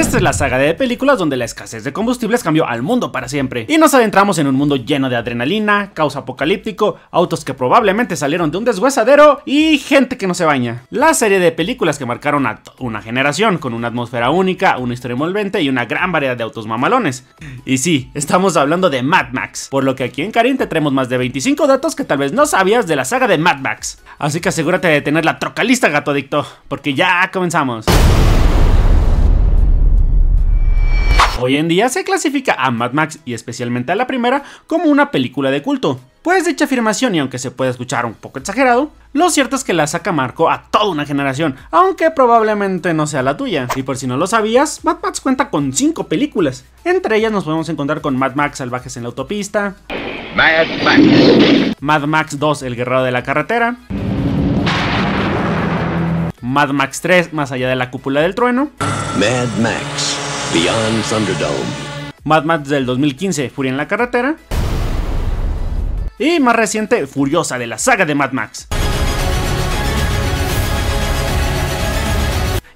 Esta es la saga de películas donde la escasez de combustibles cambió al mundo para siempre. Y nos adentramos en un mundo lleno de adrenalina, caos apocalíptico, autos que probablemente salieron de un deshuesadero y gente que no se baña. La serie de películas que marcaron a una generación con una atmósfera única, una historia envolvente y una gran variedad de autos mamalones. Y sí, estamos hablando de Mad Max, por lo que aquí en Karin te traemos más de 25 datos que tal vez no sabías de la saga de Mad Max. Así que asegúrate de tener la trocalista gato adicto, porque ya comenzamos. Hoy en día se clasifica a Mad Max y especialmente a la primera como una película de culto. Pues dicha afirmación, y aunque se puede escuchar un poco exagerado, lo cierto es que la saca marcó a toda una generación, aunque probablemente no sea la tuya. Y por si no lo sabías, Mad Max cuenta con 5 películas. Entre ellas nos podemos encontrar con Mad Max Salvajes en la Autopista, Mad Max, Mad Max 2 El Guerrero de la Carretera, Mad Max 3 Más allá de la cúpula del trueno, Mad Max Beyond Thunderdome, Mad Max del 2015 Furia en la carretera y más reciente Furiosa de la saga de Mad Max.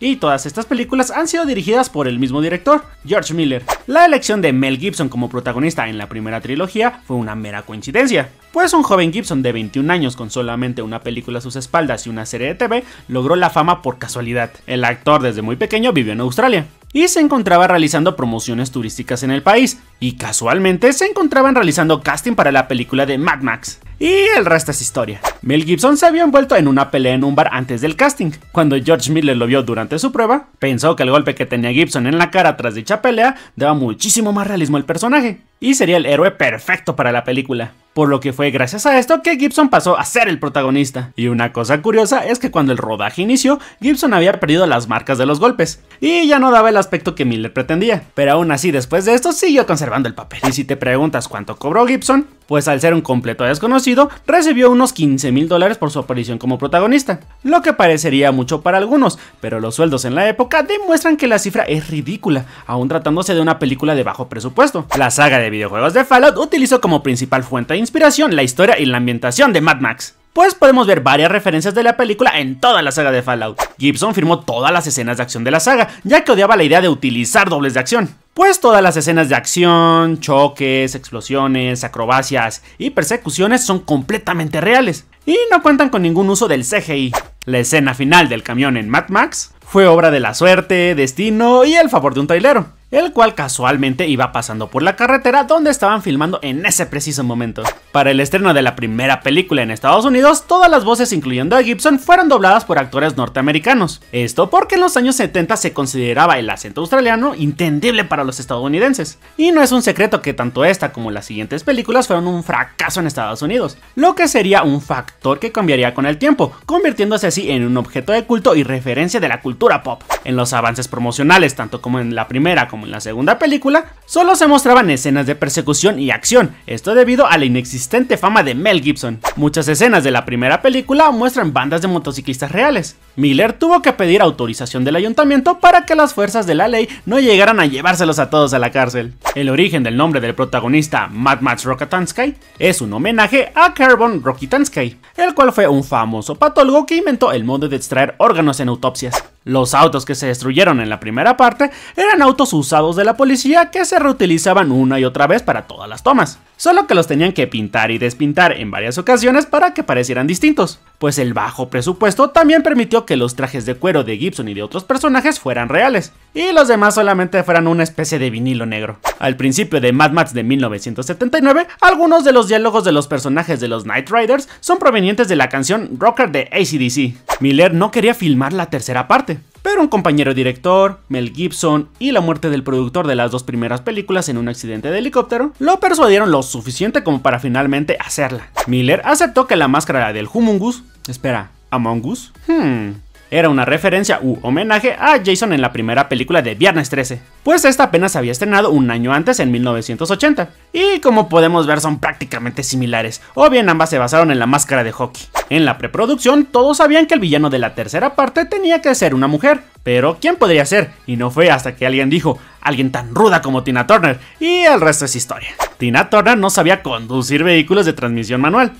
y todas estas películas han sido dirigidas por el mismo director, George Miller. La elección de Mel Gibson como protagonista en la primera trilogía fue una mera coincidencia, pues un joven Gibson de 21 años con solamente una película a sus espaldas y una serie de TV logró la fama por casualidad. El actor desde muy pequeño vivió en Australia y se encontraba realizando promociones turísticas en el país, y casualmente se encontraban realizando casting para la película de Mad Max. Y el resto es historia. Mel Gibson se había envuelto en una pelea en un bar antes del casting. Cuando George Miller lo vio durante su prueba, pensó que el golpe que tenía Gibson en la cara tras dicha pelea daba muchísimo más realismo al personaje, y sería el héroe perfecto para la película por lo que fue gracias a esto que Gibson pasó a ser el protagonista. Y una cosa curiosa es que cuando el rodaje inició, Gibson había perdido las marcas de los golpes, y ya no daba el aspecto que Miller pretendía, pero aún así después de esto siguió conservando el papel. Y si te preguntas cuánto cobró Gibson, pues al ser un completo desconocido, recibió unos 15 mil dólares por su aparición como protagonista, lo que parecería mucho para algunos, pero los sueldos en la época demuestran que la cifra es ridícula, aún tratándose de una película de bajo presupuesto. La saga de videojuegos de Fallout utilizó como principal fuente inspiración la historia y la ambientación de Mad Max. Pues podemos ver varias referencias de la película en toda la saga de Fallout. Gibson firmó todas las escenas de acción de la saga, ya que odiaba la idea de utilizar dobles de acción. Pues todas las escenas de acción, choques, explosiones, acrobacias y persecuciones son completamente reales y no cuentan con ningún uso del CGI. La escena final del camión en Mad Max fue obra de la suerte, destino y el favor de un trailero el cual casualmente iba pasando por la carretera donde estaban filmando en ese preciso momento. Para el estreno de la primera película en Estados Unidos, todas las voces incluyendo a Gibson fueron dobladas por actores norteamericanos. Esto porque en los años 70 se consideraba el acento australiano entendible para los estadounidenses. Y no es un secreto que tanto esta como las siguientes películas fueron un fracaso en Estados Unidos, lo que sería un factor que cambiaría con el tiempo, convirtiéndose así en un objeto de culto y referencia de la cultura pop. En los avances promocionales, tanto como en la primera como en la segunda película, solo se mostraban escenas de persecución y acción, esto debido a la inexistente fama de Mel Gibson. Muchas escenas de la primera película muestran bandas de motociclistas reales. Miller tuvo que pedir autorización del ayuntamiento para que las fuerzas de la ley no llegaran a llevárselos a todos a la cárcel. El origen del nombre del protagonista, Mad Max Rockatansky, es un homenaje a Carbon Rokitansky, el cual fue un famoso patólogo que inventó el modo de extraer órganos en autopsias. Los autos que se destruyeron en la primera parte eran autos usados de la policía que se reutilizaban una y otra vez para todas las tomas solo que los tenían que pintar y despintar en varias ocasiones para que parecieran distintos, pues el bajo presupuesto también permitió que los trajes de cuero de Gibson y de otros personajes fueran reales, y los demás solamente fueran una especie de vinilo negro. Al principio de Mad Max de 1979, algunos de los diálogos de los personajes de los Night Riders son provenientes de la canción Rocker de ACDC. Miller no quería filmar la tercera parte, pero un compañero director, Mel Gibson, y la muerte del productor de las dos primeras películas en un accidente de helicóptero, lo persuadieron lo suficiente como para finalmente hacerla. Miller aceptó que la máscara del Humungus, espera, Among Us, hmm, era una referencia u homenaje a Jason en la primera película de Viernes 13, pues esta apenas había estrenado un año antes en 1980, y como podemos ver son prácticamente similares, o bien ambas se basaron en la máscara de hockey. En la preproducción todos sabían que el villano de la tercera parte tenía que ser una mujer, pero ¿quién podría ser? Y no fue hasta que alguien dijo, alguien tan ruda como Tina Turner, y el resto es historia. Tina Turner no sabía conducir vehículos de transmisión manual,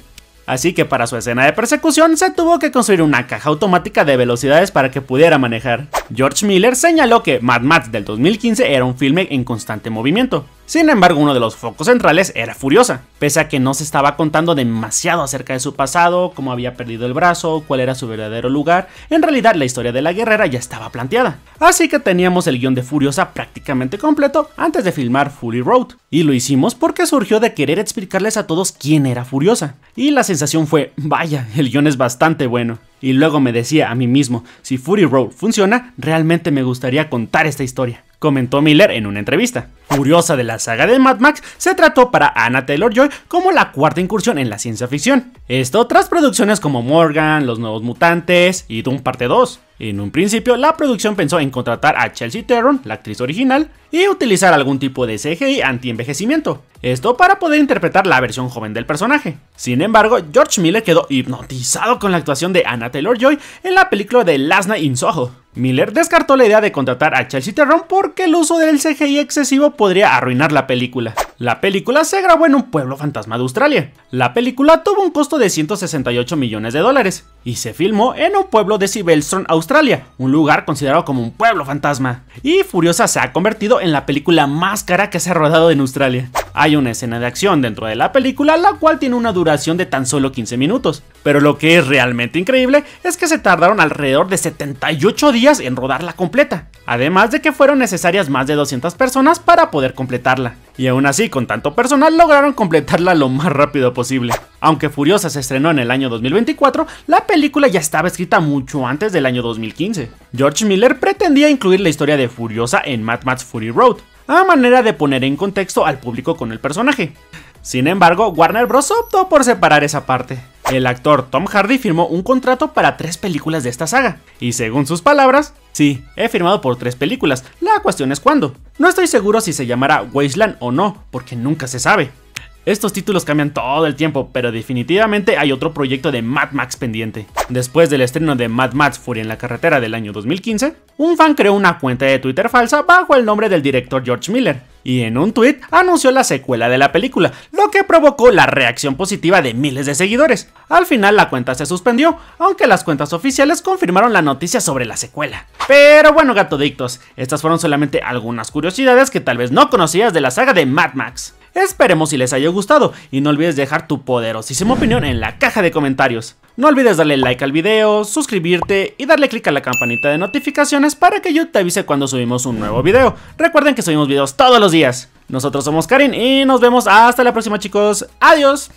Así que para su escena de persecución se tuvo que construir una caja automática de velocidades para que pudiera manejar. George Miller señaló que Mad Max del 2015 era un filme en constante movimiento. Sin embargo, uno de los focos centrales era Furiosa, pese a que no se estaba contando demasiado acerca de su pasado, cómo había perdido el brazo, cuál era su verdadero lugar, en realidad la historia de la guerrera ya estaba planteada. Así que teníamos el guion de Furiosa prácticamente completo antes de filmar Fury Road, y lo hicimos porque surgió de querer explicarles a todos quién era Furiosa, y la sensación fue, vaya, el guion es bastante bueno. Y luego me decía a mí mismo, si Fury Road funciona, realmente me gustaría contar esta historia comentó Miller en una entrevista. Furiosa de la saga de Mad Max, se trató para Anna Taylor-Joy como la cuarta incursión en la ciencia ficción. Esto tras producciones como Morgan, Los Nuevos Mutantes y Doom Parte 2. En un principio, la producción pensó en contratar a Chelsea Theron, la actriz original, y utilizar algún tipo de CGI anti-envejecimiento. Esto para poder interpretar la versión joven del personaje. Sin embargo, George Miller quedó hipnotizado con la actuación de Anna Taylor-Joy en la película de Last Night in Soho. Miller descartó la idea de contratar a Chelsea Theron porque el uso del CGI excesivo podría arruinar la película. La película se grabó en un pueblo fantasma de Australia. La película tuvo un costo de 168 millones de dólares y se filmó en un pueblo de Sibelstone, Australia, un lugar considerado como un pueblo fantasma. Y Furiosa se ha convertido en la película más cara que se ha rodado en Australia. Hay una escena de acción dentro de la película la cual tiene una duración de tan solo 15 minutos, pero lo que es realmente increíble es que se tardaron alrededor de 78 días en rodarla completa, además de que fueron necesarias más de 200 personas para poder completarla, y aún así con tanto personal lograron completarla lo más rápido posible. Aunque Furiosa se estrenó en el año 2024, la película ya estaba escrita mucho antes del año 2015. George Miller pretendía incluir la historia de Furiosa en Mad Max Fury Road, a manera de poner en contexto al público con el personaje. Sin embargo, Warner Bros. optó por separar esa parte. El actor Tom Hardy firmó un contrato para tres películas de esta saga, y según sus palabras, sí, he firmado por tres películas, la cuestión es cuándo. No estoy seguro si se llamará Wasteland o no, porque nunca se sabe. Estos títulos cambian todo el tiempo, pero definitivamente hay otro proyecto de Mad Max pendiente. Después del estreno de Mad Max Fury en la carretera del año 2015, un fan creó una cuenta de Twitter falsa bajo el nombre del director George Miller, y en un tweet anunció la secuela de la película, lo que provocó la reacción positiva de miles de seguidores. Al final la cuenta se suspendió, aunque las cuentas oficiales confirmaron la noticia sobre la secuela. Pero bueno, gatodictos, estas fueron solamente algunas curiosidades que tal vez no conocías de la saga de Mad Max. Esperemos si les haya gustado y no olvides dejar tu poderosísima opinión en la caja de comentarios. No olvides darle like al video, suscribirte y darle click a la campanita de notificaciones para que yo te avise cuando subimos un nuevo video. Recuerden que subimos videos todos los días. Nosotros somos Karin y nos vemos hasta la próxima chicos. Adiós.